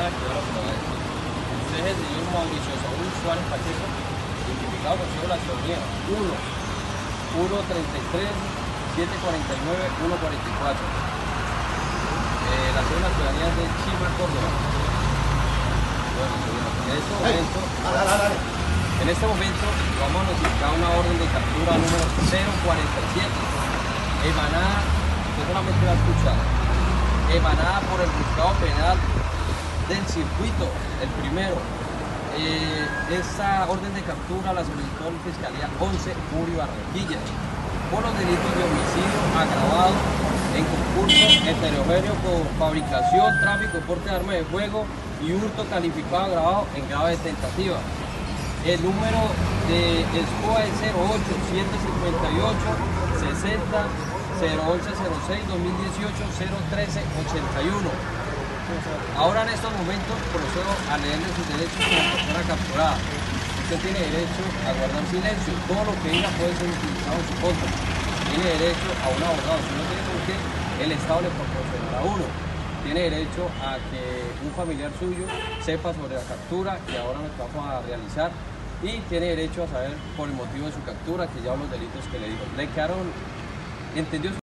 nada que ver lo que lo va a decir. Usted es el señor Mauricio Saúl Suárez Pacheco, identificado con cédula de ciudadanía 1, 133, 749, 144. Eh, la cédula de ciudadanía de Chima, Córdoba. Bueno, en este momento, en este momento vamos a notificar una orden de captura número 047, emanada, usted solamente la ha escuchado, emanada por el juzgado penal del circuito, el primero. Eh, esta orden de captura la solicitó la Fiscalía 11 Muri Barranquilla por los delitos de homicidio agravado en concurso heterogéneo con fabricación, tráfico, porte de armas de fuego y hurto calificado agravado en grave tentativa. El número de SCOA es 08 758 60 0106 2018 013 81. Ahora en estos momentos procedo a leerle sus derechos como persona capturada. Usted tiene derecho a guardar silencio. Todo lo que diga puede ser utilizado en su contra. Tiene derecho a un abogado. Si no tiene por qué, el Estado le proporcionará uno. Tiene derecho a que un familiar suyo sepa sobre la captura que ahora nos vamos a realizar y tiene derecho a saber por el motivo de su captura que ya los delitos que le digo. Le quedaron, ¿entendió su